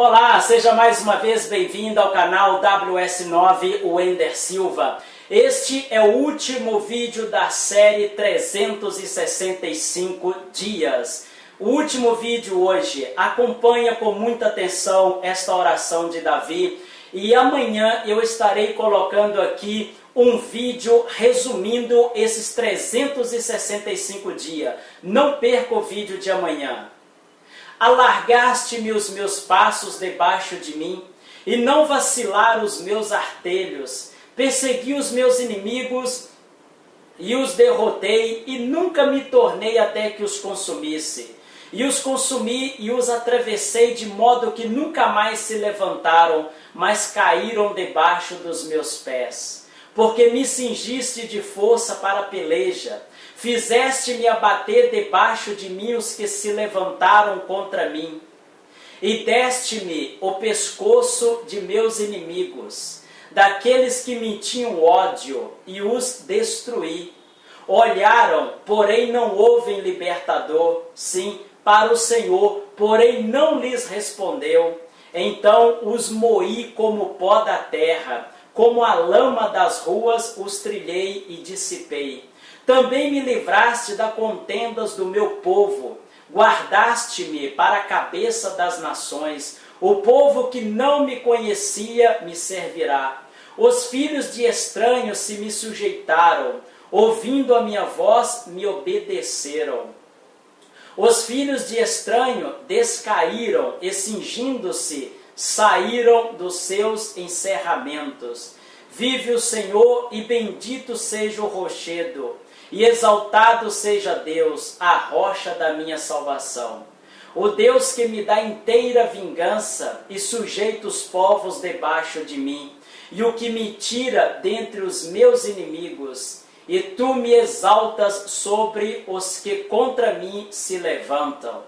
Olá, seja mais uma vez bem-vindo ao canal WS9 Wender Silva. Este é o último vídeo da série 365 dias. O último vídeo hoje. Acompanha com muita atenção esta oração de Davi e amanhã eu estarei colocando aqui um vídeo resumindo esses 365 dias. Não perca o vídeo de amanhã. Alargaste-me os meus passos debaixo de mim, e não vacilaram os meus artelhos. Persegui os meus inimigos e os derrotei, e nunca me tornei até que os consumisse. E os consumi e os atravessei de modo que nunca mais se levantaram, mas caíram debaixo dos meus pés porque me cingiste de força para a peleja, fizeste-me abater debaixo de mim os que se levantaram contra mim, e deste-me o pescoço de meus inimigos, daqueles que me tinham ódio, e os destruí. Olharam, porém não ouvem libertador, sim, para o Senhor, porém não lhes respondeu. Então os moí como pó da terra, como a lama das ruas os trilhei e dissipei. Também me livraste das contendas do meu povo, guardaste-me para a cabeça das nações. O povo que não me conhecia me servirá. Os filhos de estranhos se me sujeitaram, ouvindo a minha voz, me obedeceram. Os filhos de estranho descaíram e cingindo-se saíram dos seus encerramentos. Vive o Senhor e bendito seja o rochedo, e exaltado seja Deus, a rocha da minha salvação. O Deus que me dá inteira vingança e sujeita os povos debaixo de mim, e o que me tira dentre os meus inimigos, e tu me exaltas sobre os que contra mim se levantam.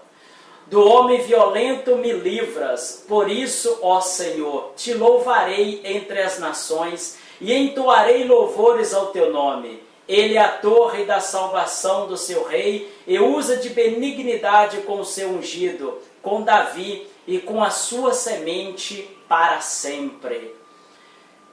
Do homem violento me livras, por isso, ó Senhor, te louvarei entre as nações e entoarei louvores ao teu nome. Ele é a torre da salvação do seu rei e usa de benignidade com o seu ungido, com Davi e com a sua semente para sempre.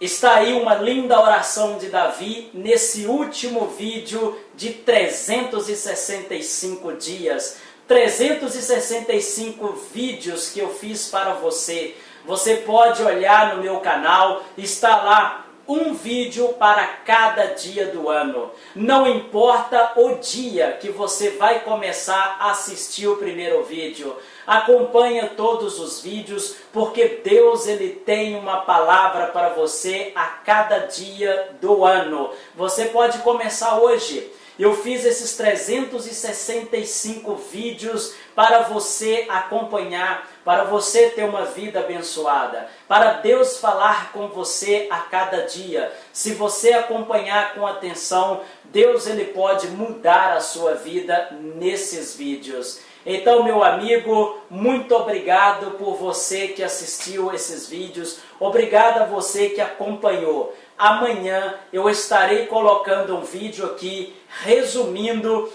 Está aí uma linda oração de Davi nesse último vídeo de 365 dias 365 vídeos que eu fiz para você. Você pode olhar no meu canal, está lá um vídeo para cada dia do ano. Não importa o dia que você vai começar a assistir o primeiro vídeo. Acompanhe todos os vídeos, porque Deus ele tem uma palavra para você a cada dia do ano. Você pode começar hoje eu fiz esses 365 vídeos para você acompanhar, para você ter uma vida abençoada, para Deus falar com você a cada dia. Se você acompanhar com atenção, Deus ele pode mudar a sua vida nesses vídeos. Então, meu amigo, muito obrigado por você que assistiu esses vídeos. Obrigado a você que acompanhou. Amanhã eu estarei colocando um vídeo aqui resumindo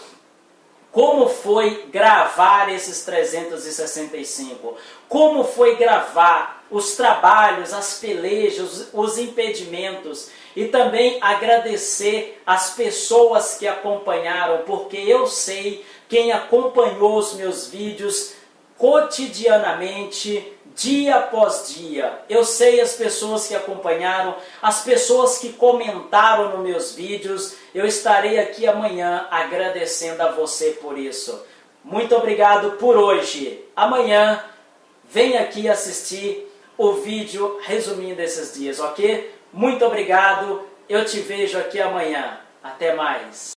como foi gravar esses 365, como foi gravar os trabalhos, as pelejas, os impedimentos e também agradecer as pessoas que acompanharam, porque eu sei quem acompanhou os meus vídeos cotidianamente dia após dia. Eu sei as pessoas que acompanharam, as pessoas que comentaram nos meus vídeos. Eu estarei aqui amanhã agradecendo a você por isso. Muito obrigado por hoje. Amanhã vem aqui assistir o vídeo resumindo esses dias, ok? Muito obrigado. Eu te vejo aqui amanhã. Até mais.